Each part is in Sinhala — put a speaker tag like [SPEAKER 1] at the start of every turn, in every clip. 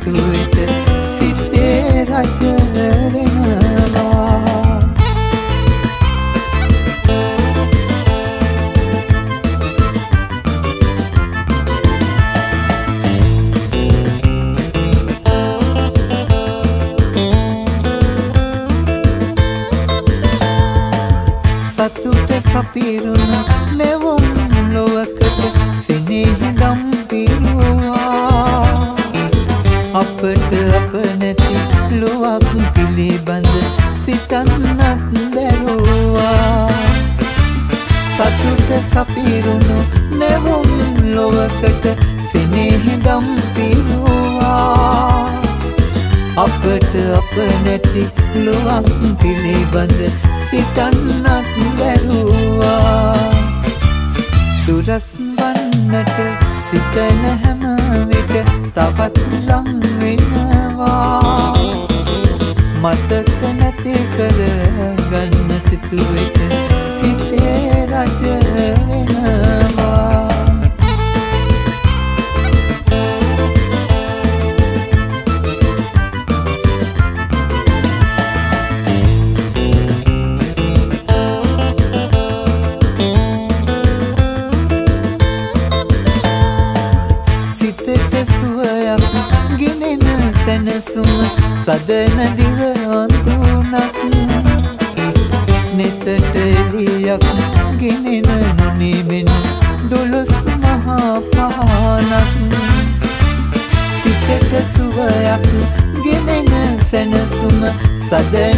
[SPEAKER 1] good.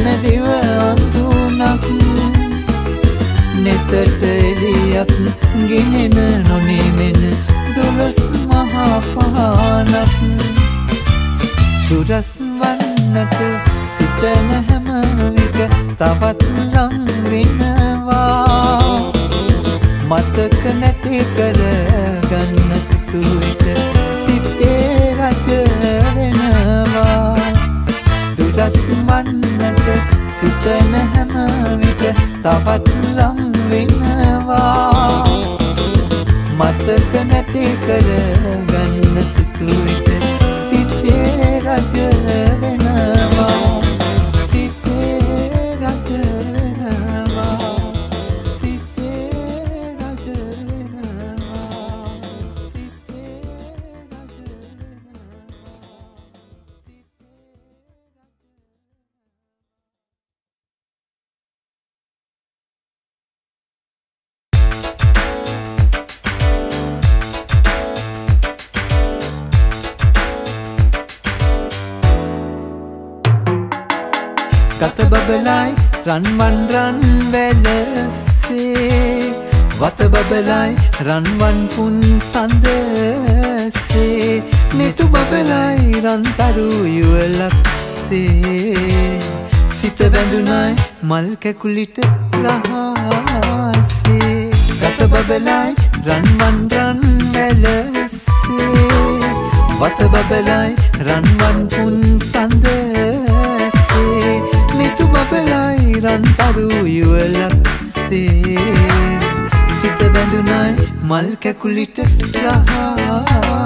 [SPEAKER 1] මනදිව අඳුනක්. නෙතට එලියක් ගෙනෙන නොනෙමෙන දොළොස් මහා පහනක්. දුරස් වන්නට සිතන හැම විට තවත් රං වෙනවා. මතක නැති කරගන්න සිතුවේ වෙනස් වන්නට සිතන හැම විට තවත් ලම් වෙනවා. මතක නැති කරගන්න මල් කැකුලිට රහසේ ගත බබලයි රන්වන් රන් වැලසේ. වත බබලයි රන්වන් පුන් සඳසේ. නිතු බබලයි රන්තරු යුවලක්සේ. සිත බැඳුනයි මල් කැකුලිට රහසේ.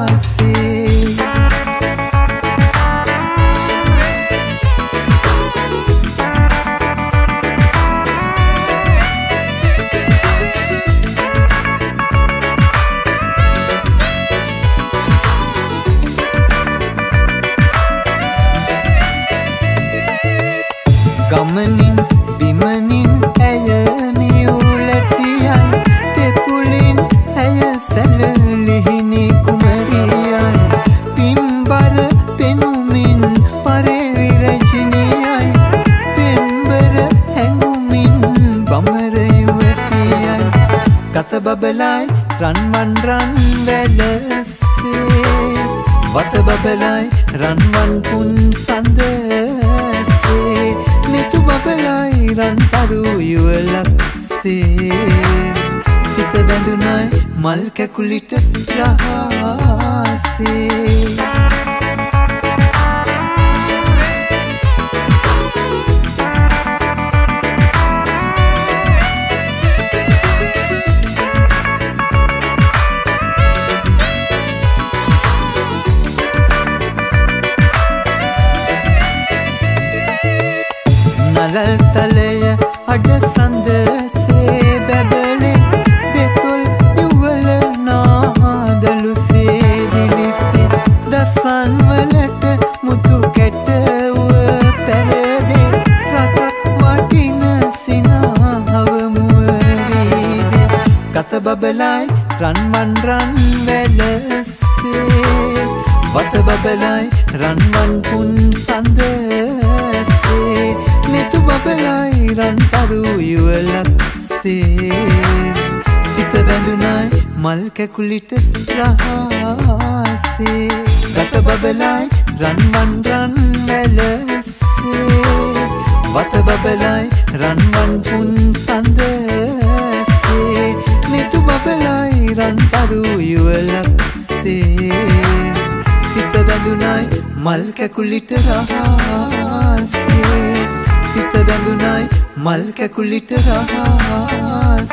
[SPEAKER 1] බබලයි රන්වන් පුන් සඳසේ නිතු බබලයි රන්තරු යුවලක්සේ සිත බැඳුනයි මල් කැකුලිට රහසේ. ගත බබලයි රන්වන් රන් වැලසේ වත බබලයි රන්වන් පුන් සඳසේ මල් කැකුලිට රහසේ. සිත බැඳුනයි මල් කැකුලිට රහසේ.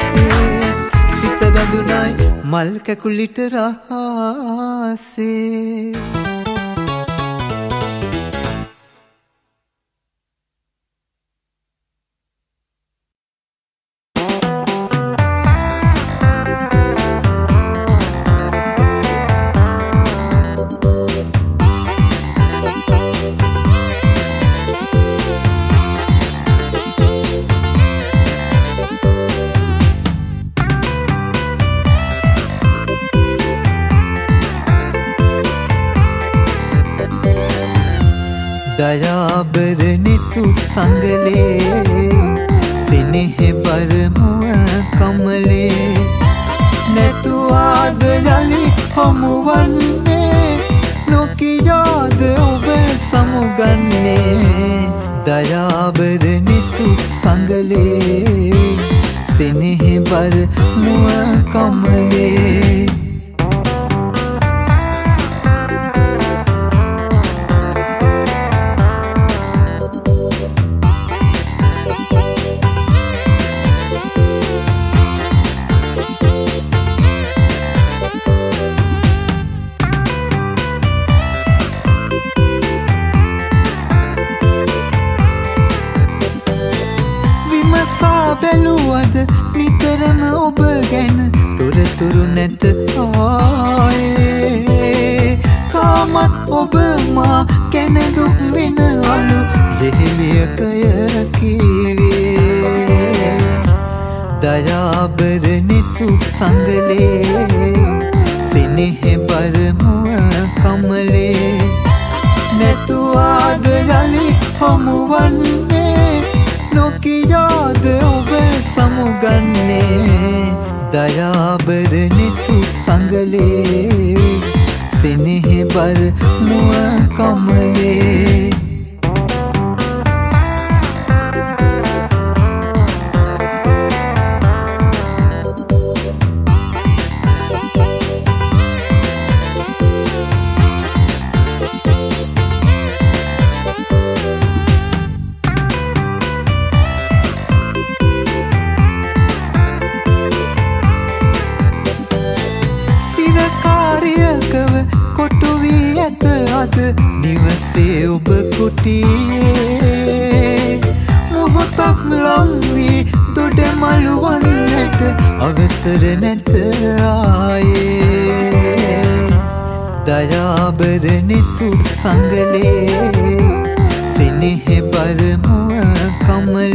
[SPEAKER 1] සිත බැඳුනයි මල් කැකුලිට රහසේ. දයාබර නිතු සංගලේ සෙනෙහෙ බරමුව කමලේ. නැතුවාද යලි හමුවන්නේ නොකියාද ඔබ සමුගන්නේ. දයාබර නිතු සංගලේ සෙනෙහෙ බර මුව කමලේ. සඟලේ සෙනෙහෙ බරමුව කමලේ. නැතුවාද යලි හමුුවන්නේ නොකියාද ඔබ සමුගන්නේ. දයාබර නිතු සඟලේ සෙනෙහෙ බර මුව කමලේ.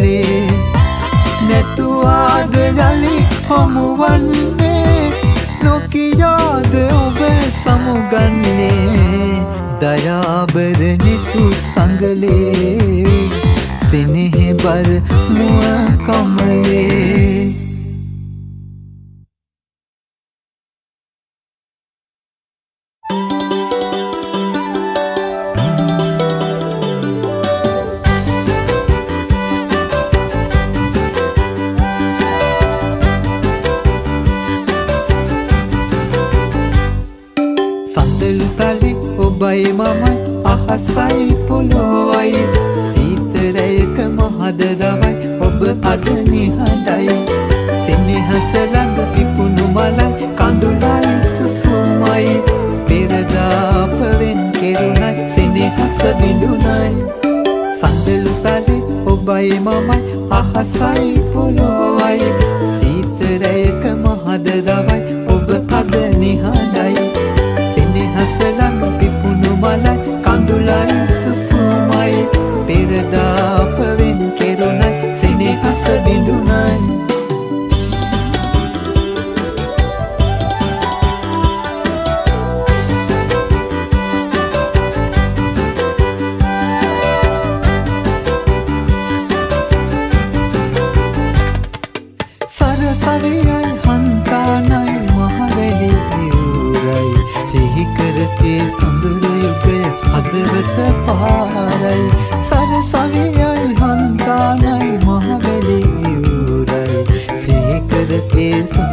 [SPEAKER 1] දේ නැතුවාද යළි හමුුවන්නේ? නොකියාද ඔබ සමුගන්නේ? දයාබර නිතු සඟලේ සෙනෙහෙ බර මුව කමලේ.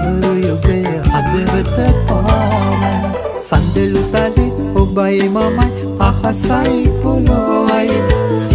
[SPEAKER 1] අඳුරු යුගය අදවත පාරයි. සඳලු තලි ඔබයි මමයි අහසයි පොළොවයි.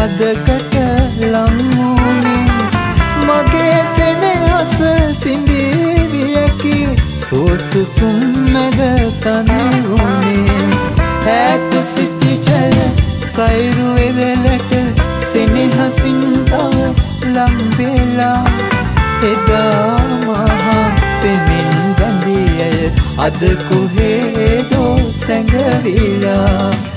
[SPEAKER 1] හදකට ලම්මුණේ මගේ සෙනහස සිඳීවියකි. සෝසුසුන් මැද තනිවුණේ ඇත සිති ජය සෛරු එදලට සෙනහසින් තව ලම්බෙලා. එදා මහා පෙමින් ගඳියය අද කොහේදෝ සැඟවිලා.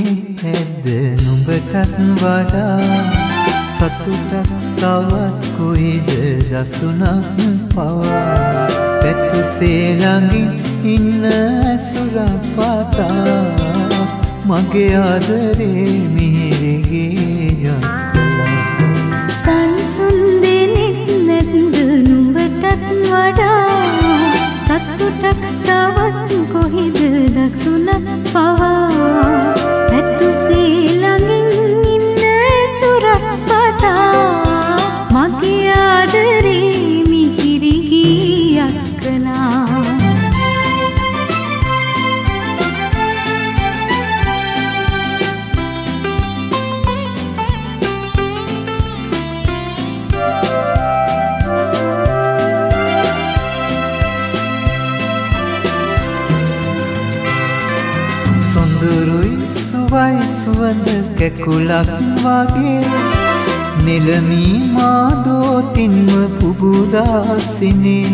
[SPEAKER 1] සංසුන්දිනි ඇද්ද නුඹටත් වඩා සතුටක් තවත් කොයිද දසුනක් පවා? පැතුසේ ළඟින් ඉන්න ඇසුරක් පාතා. මගේ ආදරේ මිහිරිගේ යක්කලා
[SPEAKER 2] සංසුන් දෙනෙත් නැද්ද? නුඹටත් වඩා සතුටක් තවත් කොහිද දසුනක් පවා? පැතුසේ ළඟින් ඉන්න සුරක් පතා.
[SPEAKER 1] කැකුලක් වගේ නිලමී මාදෝතින්ම පුබුදාසිනේ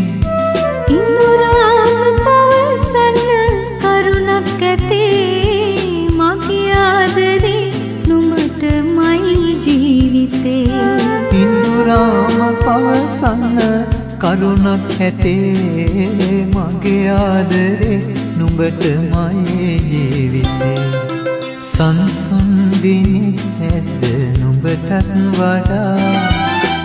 [SPEAKER 2] ඉඳුරාම පවසන්න කරුණක් ඇතේ මගේ ආදරේ නුඹටමයි ජීවිතේ.
[SPEAKER 1] ඉන්දුරාම පවසන්න කරුණක් ඇතේ මගේ ආදරේ නුඹටමයි ජීවිතේ සංසුන්දිනි ඇද නුඹටත් වඩා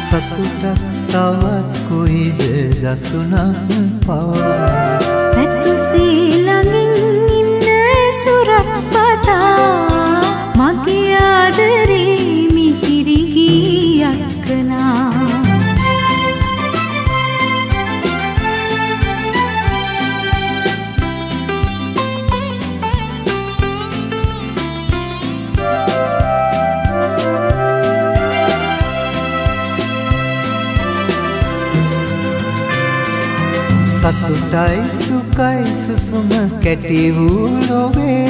[SPEAKER 1] සතුටක් තවත් කොයිද දසුනක් පවා?
[SPEAKER 2] පැතුසේ ළඟින් ඉන්න සුරක් පතා මගේ ආදරේ
[SPEAKER 1] සුසුම කැටි වූ ලොවේ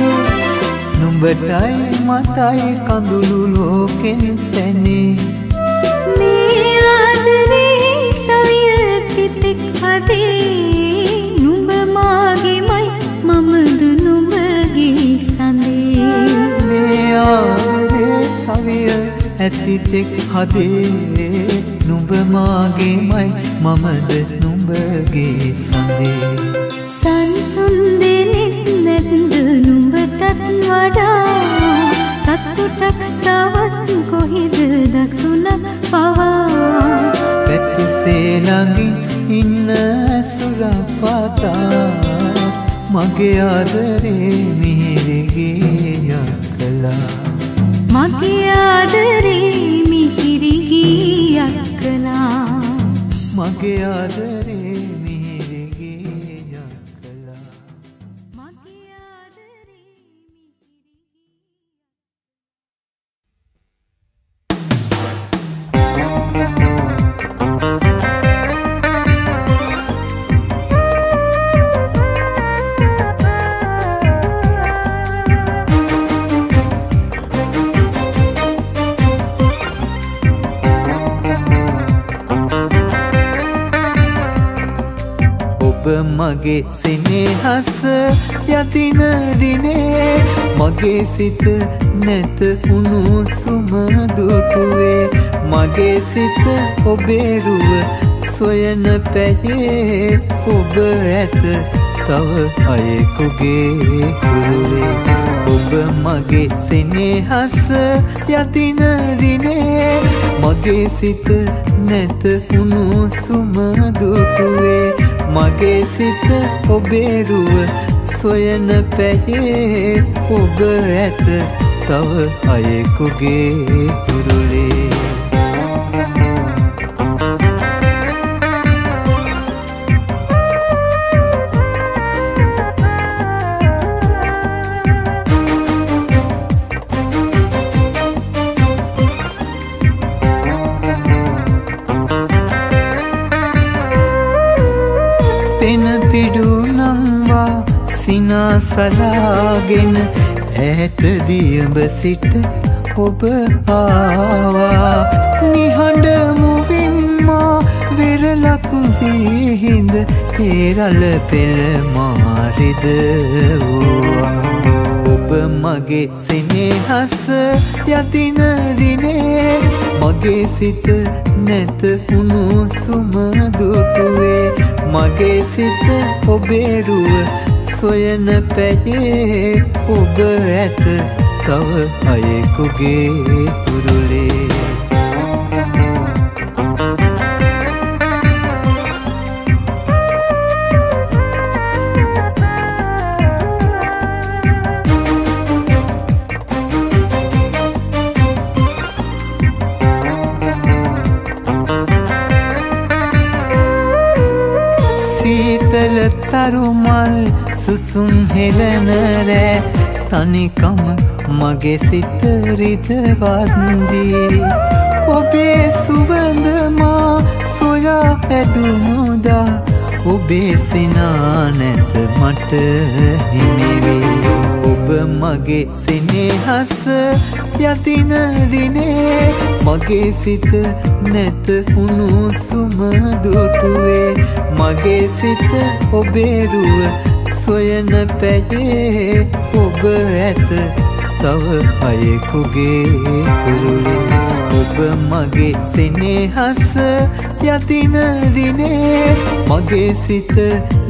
[SPEAKER 1] නුඹටයි මටයි කඳුළු ලෝකෙන් පැනේ
[SPEAKER 2] මේ ආදරේ සවිය තිතෙක් හදේ. නුඹ මාගේමයි මමද නුඹගේ සඳේ
[SPEAKER 1] මේ ආදරේ සවිය ඇතිතෙක් හදේ නුඹ මාගේමයි මමද නුඹගේ සඳේ.
[SPEAKER 2] නුඹටත් වඩා සතුටක් තවත් කොහිද දසුනක් පවා?
[SPEAKER 1] පැතිසේ ළඟින් ඉන්න ඇසුරක් පාතා මගේ ආදරේ මිහිරිගේ යකලා
[SPEAKER 2] මගේ ආදරේ මිහිරි ගීයක් කලා
[SPEAKER 1] මගේ ආදරේ
[SPEAKER 2] මගේ
[SPEAKER 1] සෙනෙහස යතින දිනේ. මගේ සිත නැත උණුසුම දුටුවේ. මගේ සිත ඔබේරුව සොයන පැයේ. ඔබ ඇත තව අයෙකුගේ කුරුලේ ඔබ මගේ සෙනෙහස යතින දිනේ. මගේ සිත නැත උණුසුම දුටුවේ. මගේ සිත ඔබේරුව සොයන පැයේ ඔබ ඇත තව අයෙකුගේ තුරුලේ සලාගෙන ඈතදියඹ සිට ඔබ ආවා. නිහඬ මුවින්මා වෙරලක් වීහින්ද ඒරල පෙළ මාරිද වූවා. ඔබ මගේ සෙනෙහස යතින දිනේ මගේ සිත නැත උණුසුම දුටුවේ. මගේ සිත ඔබේරුව සොයන පැයේ ඔබ ඇත තව අයෙකුගේ තුරුලේ සුසුම් හෙලනරෑ තනිකම මගේ සිත රිදවන්දී ඔබේ සුවඳමා සොයා හැදුමුදා ඔබේ සිනා නැත මට හිමිවේ. ඔබ මගේ සෙනෙහස යතින දිනේ. මගේ සිත නැත උණුසුම දුටුවේ. මගේ සිත ඔබේරුව සොයන පැයේ ඔබ ඇත. තව අයෙකුගේ තුරුලේ ඔබ මගේ සෙනෙහස යතින දිනේ. මගේ සිත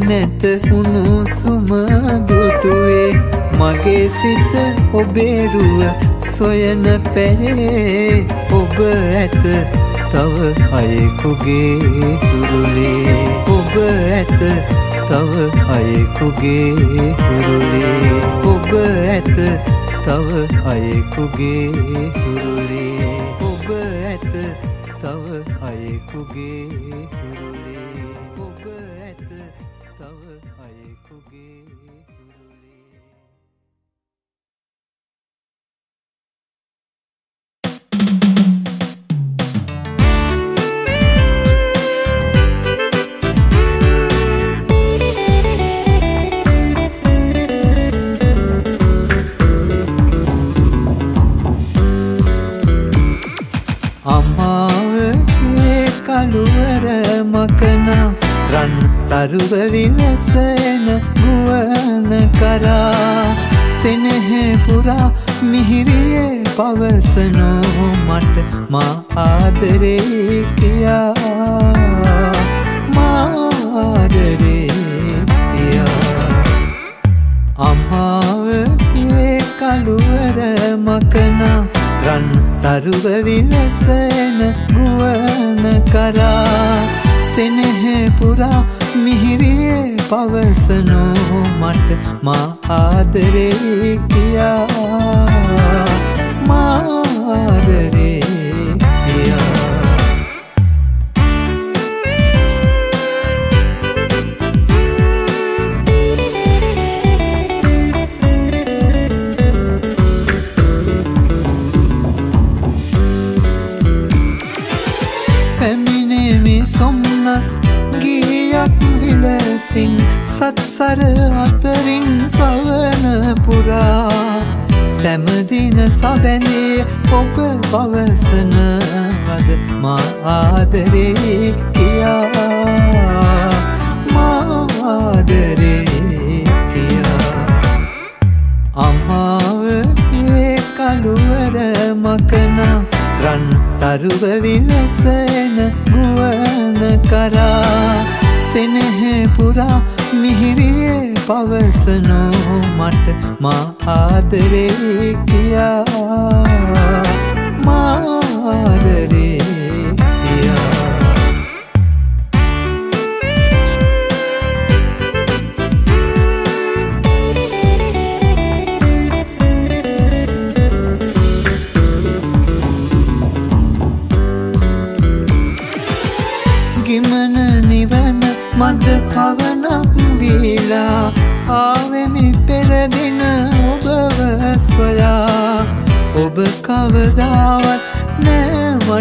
[SPEAKER 1] නැත උණුසුම දුටුවේ. මගේ සිත ඔබේරුව සොයන පැයේ ඔබ ඇත. තව අයෙකුගේ තුරුලේ ඔබ ඇත. තව අයෙකුගේ හුරුලේ ඔබ ඇත තව අයෙකුගේ හුරුලේ තරුව විලසන ගුවන කරා. සෙනෙහෙ පුරා මිහිරියේ පවසනෝ මට මා ආදරේ කියා. මාදරේ කියා. අමාවගේ කළුවර මකනා රන් තරුව විලසන ගුවන කරා සෙනෙහෙ පුරා මිහිරියේ පවසනෝ මට මා ආදරේ කියා. මාදරේ කියා ගිලින්මස් ගීයක් විලසින් සත්සර අතරින් සවන පුරා. සැමදින සබැඳේ ඔබ පවසන අද මා ආදරේ කියා. මා ආදරේ කියා. අමාවගේ කළුවර මකනා රන් තරුව විලසෙන ගුවන් කරා. සෙනෙහ පුරා මිහිරියේ පවසනෝ මට. මා ආදරේ කියා. මාදරේ කියා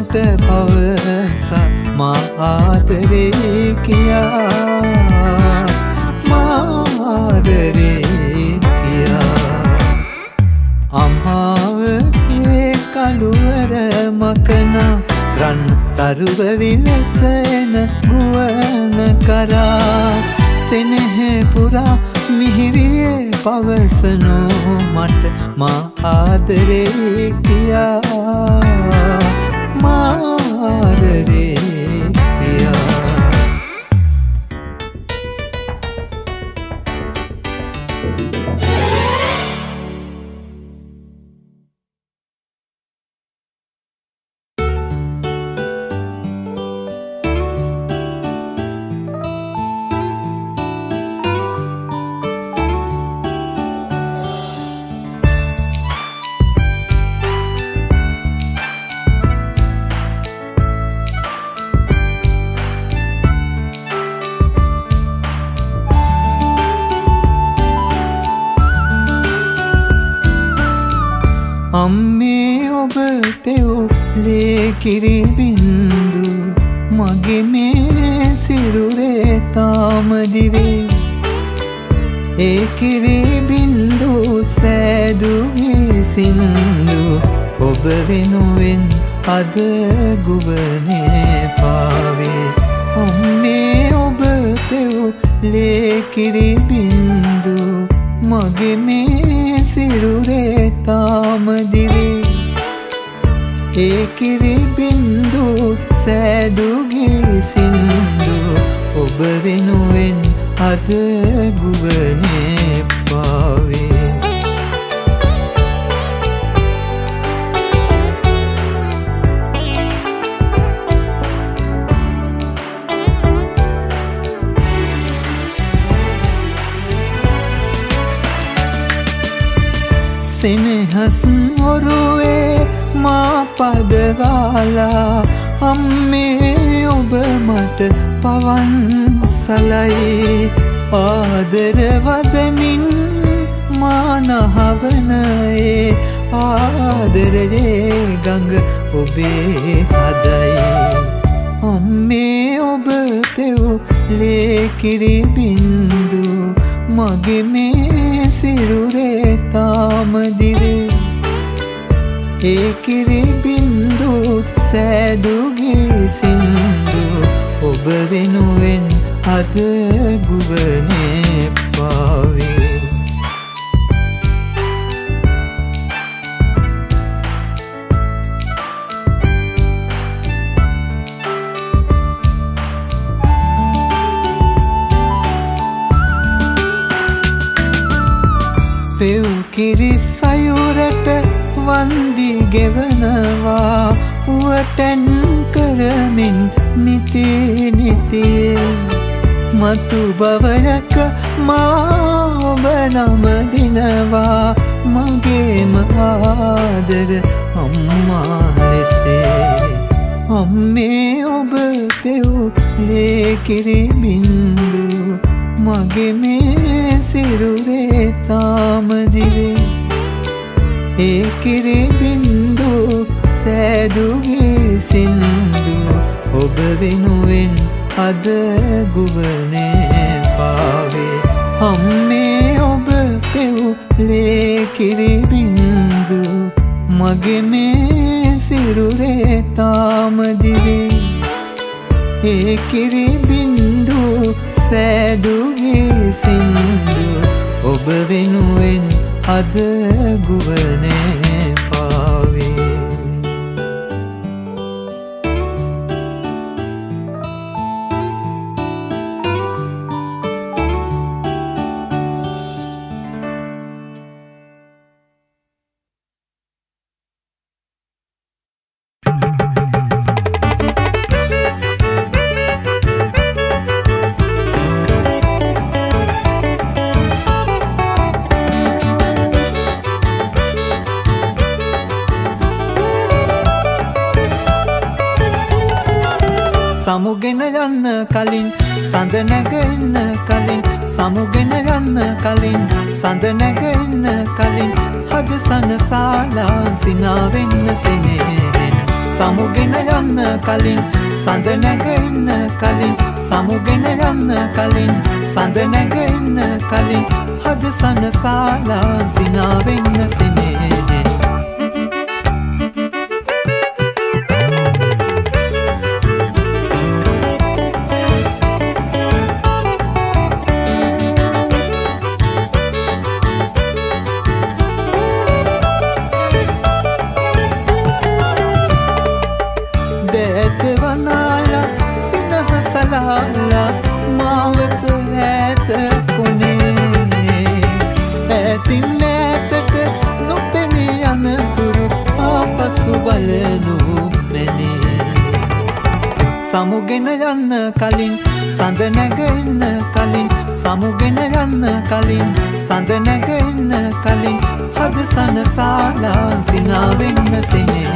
[SPEAKER 1] මට පවසා මා ආදරේ කියා මාදරේ කියා අම්මාවගේ කළුවර මකනා රන් තරුව විලසන ගුවන කරා. සෙනෙහ පුරා මිහිරියේ පවසනෝ මට මා ආදරේ කියා çaredir පෙව්ලේ කිරි බින්දු මගේ මේ සිරුරේ තාමදිවේ. ඒ කිරි බින්දු සෑදුගේ සින්දු. ඔබ වෙනුවෙන් අද ගුවනේ පාවේ. අම්මේ ඔබ පෙව්ලේ කිරි බින්දු මගේ මේ සිරුරේ තාමදිවේ. ඒ කිරි බින්දු සෑදුගේ සින්දු ඔබ වෙනුවෙන් අද ගුවනේ පාවේ. සෙනෙහස් ඔරුවේ මා පදවාලා අම්මේ ඔබ මට පවන් සලයි. ආදරවදනින් මානහවනයේ ආදරයේ ගඟ ඔබේ හදයි. අම්මේ ඔබ පෙව් ලේකිරි බින්දු මගේ මේ සිරුරේ තාමදිවේ. ඒ කිරි බින්දු සෑදුගේ සින්දු. ඔබ වෙනුවෙන් අද ගුවනේ පාවේ. පෙව් කිරි සයුරට වන්දි ගෙවනවා උවටැන් කරමින් නිති නිතිය මතු බවයක මා ඔබ නමදිනවා මගේම ආදර අම්මා ලෙසේ. අම්මේ ඔබ පෙව් ලේකිරි බින්දු මගේ මේ සිරුරේ තාමදිවේ ඒ කිරි බින්දු සෑදුගේ සින්දු ඔබ වෙනුවෙන් අද ගුවනේ පාවේ. අම්මේ ඔබ පෙව් ලේකිරි බින්දු මගේ මේ සිරුරේ තාමදිවේ. ඒ කිරි බින්දු සෑදුගේ සින්දු ඔබ වෙනුවෙන් අද ගුවනේ සමුගෙන යන්න කලින් සඳ නැගෙන්න කලින් සමුගෙන යන්න කලින් සඳ නැගෙන්න කලින් හද සනසාලා සිනාවෙන්න සෙනෙහෙන් කලින් සඳ නැගෙන්න කලින් හද සනසාලා සිනාවෙන්න සිනෙහෙන්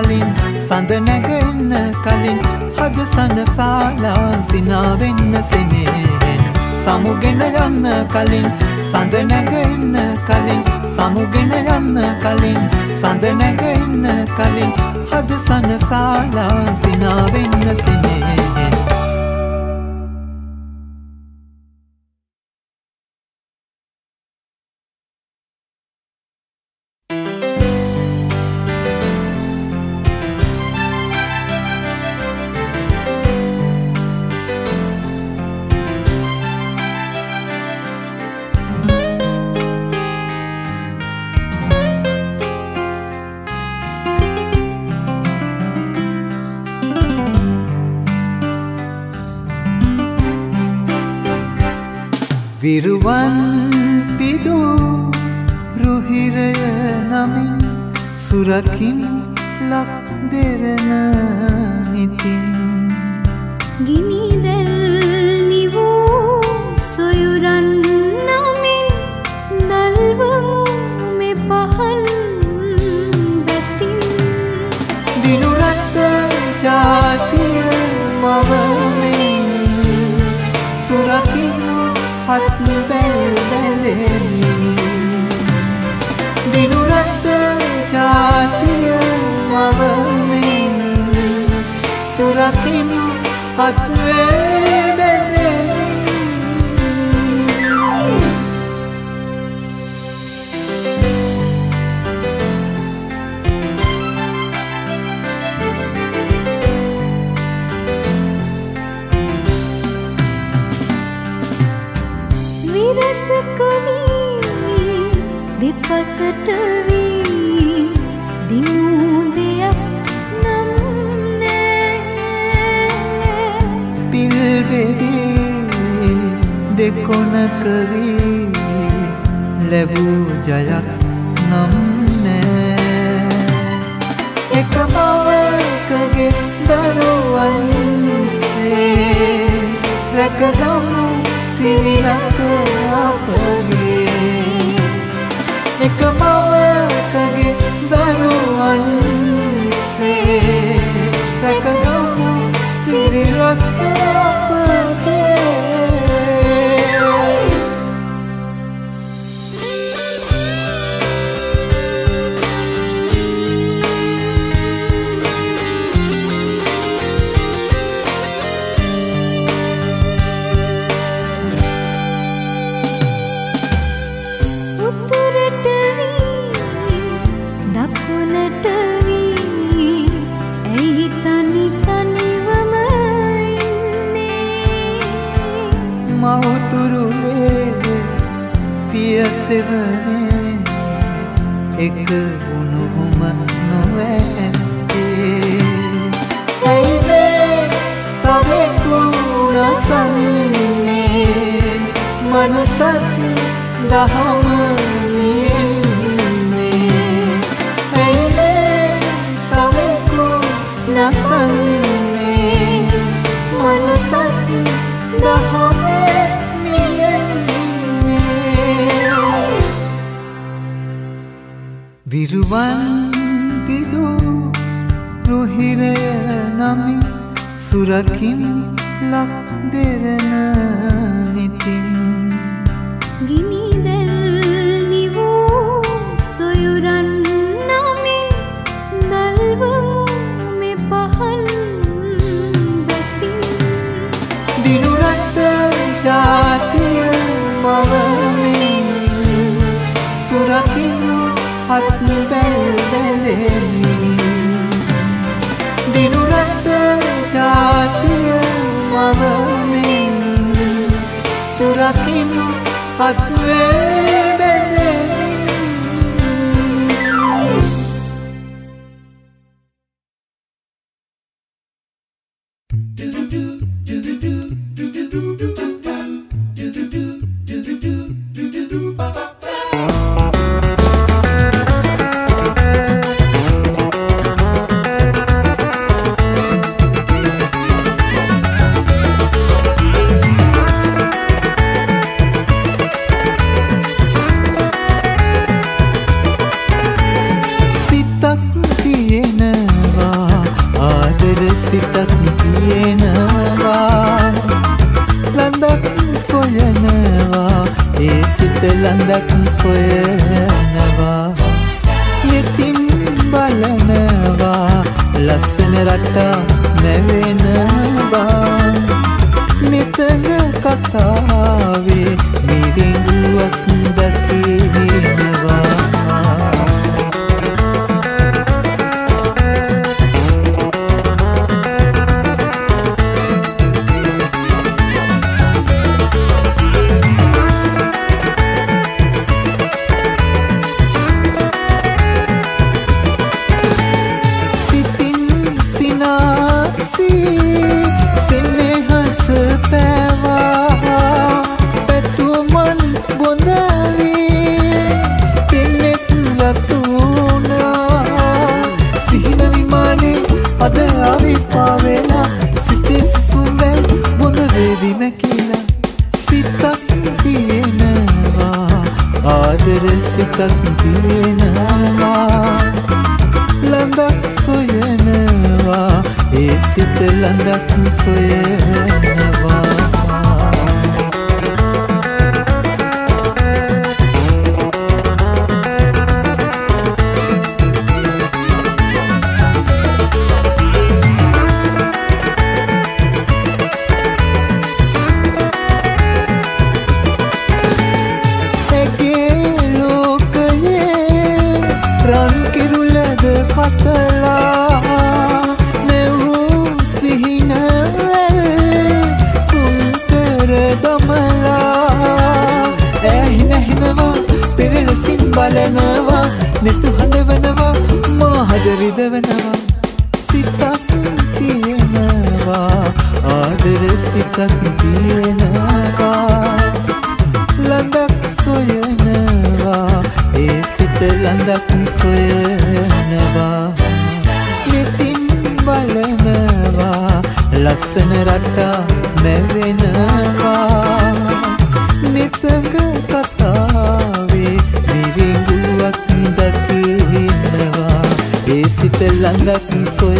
[SPEAKER 1] කලින් සඳ නැගෙන්න කලින් හද සනසාලා සිනාවෙන්න සෙනෙහෙන් සමුගෙන යන්න කලින් සඳ නැගෙන්න කලින් සමුගෙන යන්න කලින් සඳ නැගෙන්න කලින් හද සනසාලා සිනාවෙන්න සෙනෙහෙන් විරුවන් පිදු රුහිරය නමින් සුරකින් ලක් දෙරන නිතින් හත් බැල් බැලෙමින්
[SPEAKER 2] විරසකවී දෙපසට වී දිනූ වෙදී
[SPEAKER 1] දෙකොනක වී ලැබූ ජයක් නම් නෑ. එක මවකගේ දරුවන්සේ රැකගමු සිරිලක අපගේ. එක මවකගේ දරුවන්සේ රැකගමු සිරිලක අපගේ සෙවනේ එක වුණුම නොවැටේ. ඇයිවේ තවෙකුණ සන්නේ මනුසත් දහම විරුවන් පිදූ රුහිරය නමින් සුරකින් ලක් දෙරන නිතින්.
[SPEAKER 2] ගිනිදැල් නිවූ සොයුරන් නමින් නැල්වමු මෙ පහන් බැතින්
[SPEAKER 1] දිනුරට ජා මත් බැල් බැඳෙමි දිනු රට ජාතිය මවමින් සුරකින් අත්වෙල් sangat soy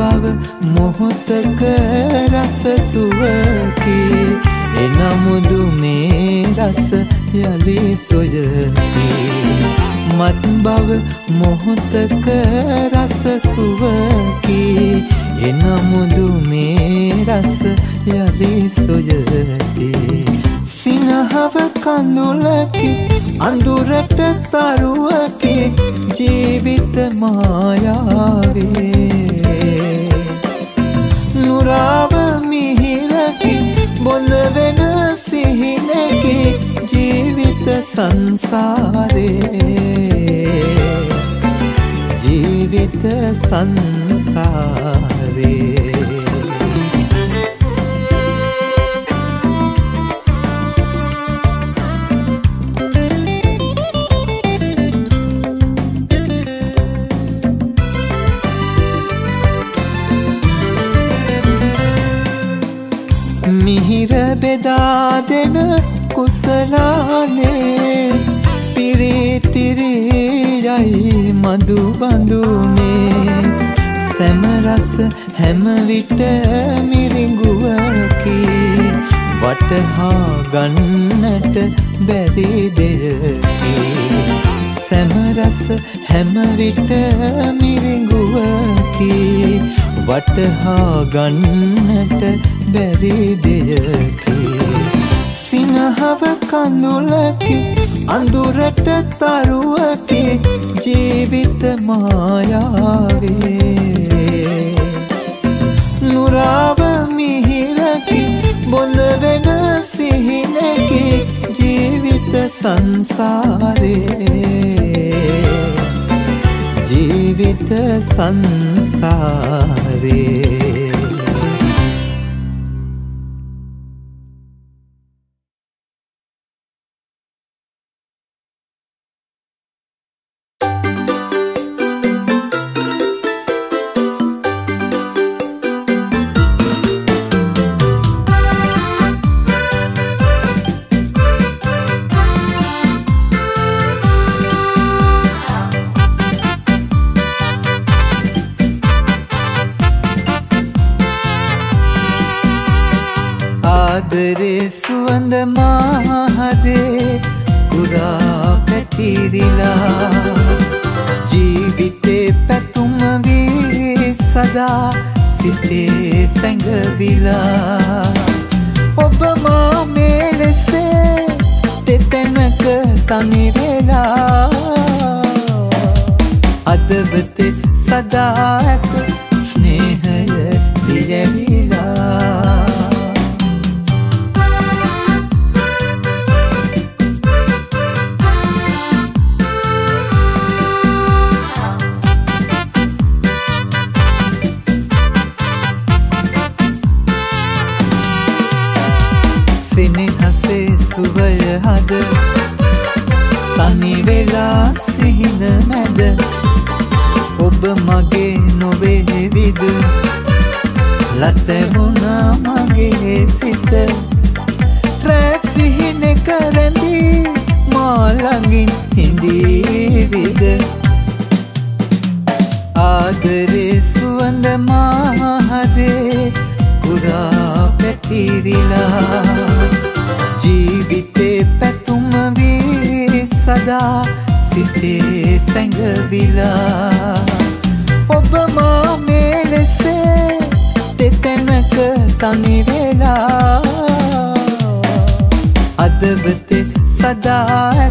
[SPEAKER 1] බව මොහොතක රස සුවකි. එනමුදු මේ රස යළි සොයති. මත් බව මොහොතක රස සුවකි. එනමුදු මේ රස යළි සොයති. සිනහව කඳුලකි අඳුරට තරුවකි ජීවිත මායාවේ. නුරාව මිහිරකි බොඳ වෙන සිහිනකි ජීවිත සංසාරේ. ජීවිත සංසාරේ. පිරිතිරියයි මදු බඳුනේ සැමරස හැමවිට මිරිඟුවකි. වටහා ගන්නට බැරි දෙයකි. සැමරස හැමවිට මිරිඟුවකි. වටහා ගන්නට බැරි දෙයකි. සිනහව කඳුලකි අඳුරට තරුවකි ජීවිත මායාවේ. නුරාව මිහිරකි බොඳ වෙන සිහිනකි ජීවිත සංසාරේ. ජීවිත සංසාරේ.
[SPEAKER 3] තනි වෙලා. අදවතේ
[SPEAKER 1] සදා